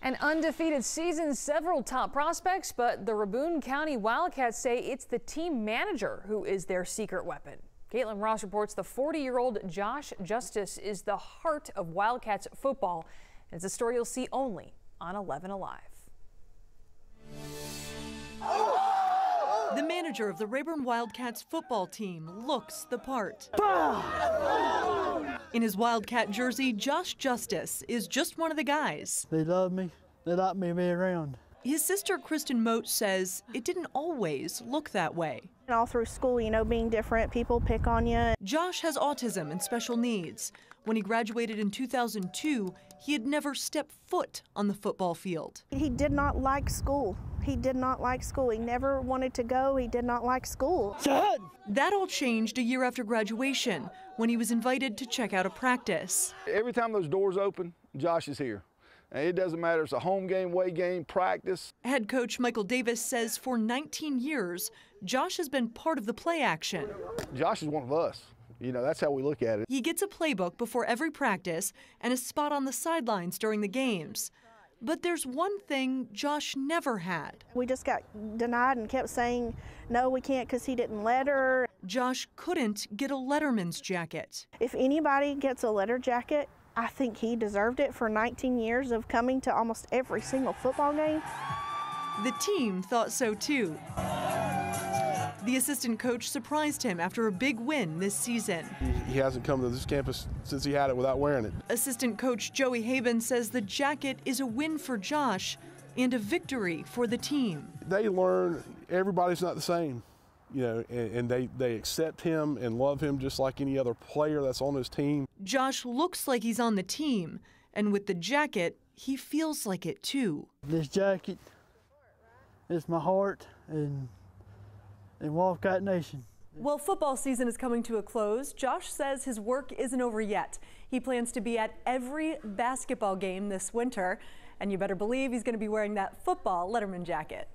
An undefeated season, several top prospects, but the Rabun County Wildcats say it's the team manager who is their secret weapon. Caitlin Ross reports the 40-year-old Josh Justus is the heart of Wildcats football. It's a story you'll see only on 11 Alive. The manager of the Rabun Wildcats football team looks the part. In his Wildcat jersey, Josh Justus is just one of the guys. They love me. They like me to be around. His sister Kristen Moat says it didn't always look that way. All through school, you know, being different, people pick on you. Josh has autism and special needs. When he graduated in 2002, he had never stepped foot on the football field. He did not like school. He did not like school. He never wanted to go. He did not like school. Dad! That all changed a year after graduation when he was invited to check out a practice. Every time those doors open, Josh is here. And it doesn't matter, it's a home game, way game, practice. Head coach Michael Davis says for 19 years, Josh has been part of the play action. Josh is one of us. You know, that's how we look at it. He gets a playbook before every practice and a spot on the sidelines during the games. But there's one thing Josh never had. We just got denied and kept saying, no, we can't because he didn't letter. Josh couldn't get a letterman's jacket. If anybody gets a letter jacket, I think he deserved it for 19 years of coming to almost every single football game. The team thought so too. The assistant coach surprised him after a big win this season. He hasn't come to this campus since he had it without wearing it. Assistant coach Joey Haben says the jacket is a win for Josh and a victory for the team. They learn everybody's not the same, you know, and, and they, they accept him and love him just like any other player that's on his team. Josh looks like he's on the team, and with the jacket, he feels like it too. This jacket is my heart and, and Wildcat Nation. Well, football season is coming to a close. Josh says his work isn't over yet. He plans to be at every basketball game this winter, and you better believe he's going to be wearing that football Letterman jacket.